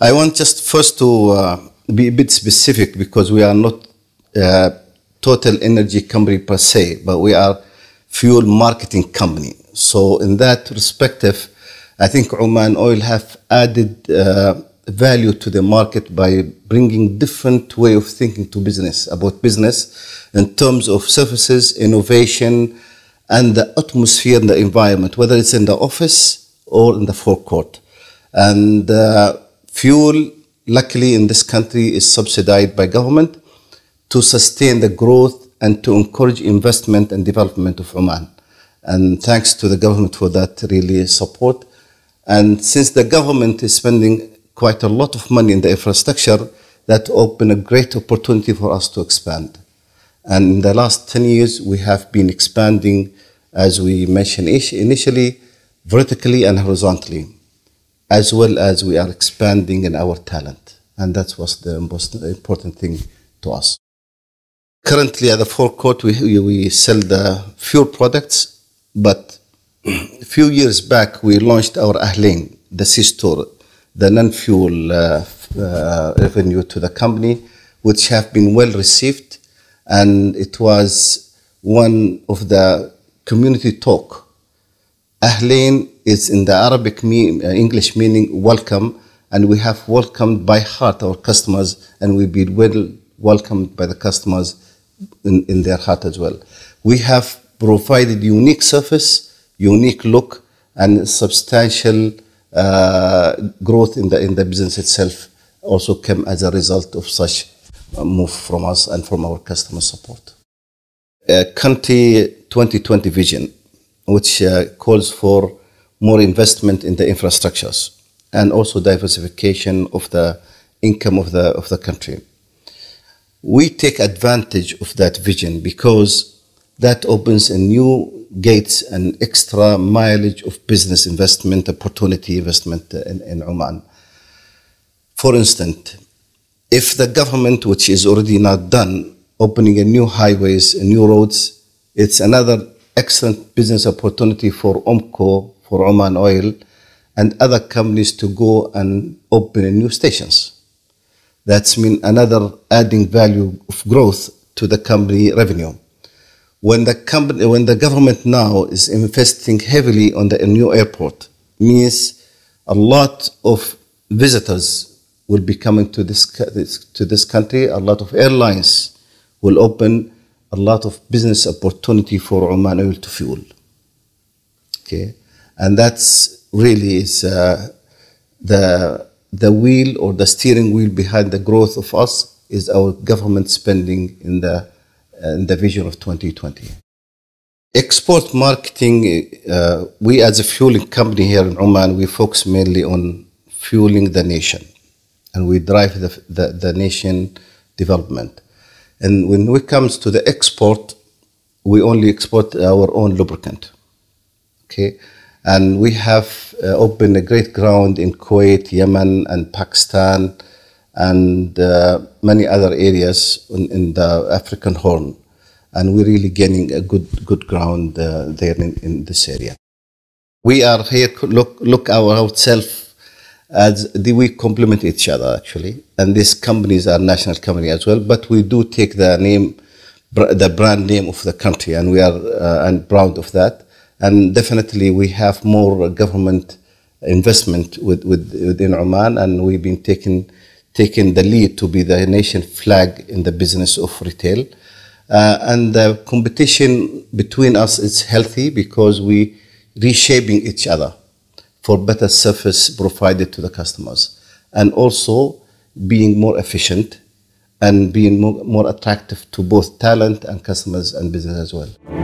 I want just first to uh, be a bit specific because we are not uh, total energy company per se, but we are fuel marketing company. So in that perspective, I think Oman Oil have added uh, value to the market by bringing different way of thinking to business about business in terms of services, innovation, and the atmosphere and the environment, whether it's in the office or in the forecourt. And uh, fuel, luckily in this country, is subsidized by government to sustain the growth and to encourage investment and development of Oman. And thanks to the government for that really support. And since the government is spending quite a lot of money in the infrastructure, that opened a great opportunity for us to expand. And in the last 10 years, we have been expanding, as we mentioned initially, vertically and horizontally, as well as we are expanding in our talent. And that was the most important thing to us. Currently at the forecourt, we, we sell the fuel products, but a few years back, we launched our Ahlain, the C-store, the non-fuel uh, uh, revenue to the company, which have been well received. And it was one of the community talk. Ahlain is in the Arabic me uh, English meaning welcome, and we have welcomed by heart our customers, and we've been well welcomed by the customers in, in their heart as well. We have provided unique service, unique look, and substantial uh, growth in the in the business itself also came as a result of such move from us and from our customer support. Uh, Country 2020 vision, which uh, calls for more investment in the infrastructures and also diversification of the income of the of the country. We take advantage of that vision because that opens a new gates and extra mileage of business investment, opportunity investment in, in Oman. For instance, if the government, which is already not done, opening a new highways, new roads, it's another excellent business opportunity for OOMCO, for Oman Oil, and other companies to go and open new stations. That's mean another adding value of growth to the company revenue when the company, when the government now is investing heavily on the new airport, means a lot of visitors will be coming to this, to this country. A lot of airlines will open a lot of business opportunity for Oman Oil to fuel. Okay, and that's really is uh, the the wheel or the steering wheel behind the growth of us is our government spending in the in the vision of 2020. Export marketing, uh, we as a fueling company here in Oman, we focus mainly on fueling the nation and we drive the, the, the nation development. And when it comes to the export, we only export our own lubricant. Okay, and we have uh, opened a great ground in Kuwait, Yemen, and Pakistan, and uh, many other areas in, in, the African Horn. And we're really gaining a good, good ground uh, there in, in, this area. We are here look, look our ourselves as do we complement each other actually. And these companies are national company as well, but we do take the name, the brand name of the country, and we are uh, and proud of that. And definitely we have more government investment with, with, within Oman, and we've been taking taken the lead to be the nation flag in the business of retail. Uh, and the competition between us is healthy because we reshaping each other for better service provided to the customers and also being more efficient and being more, more attractive to both talent and customers and business as well.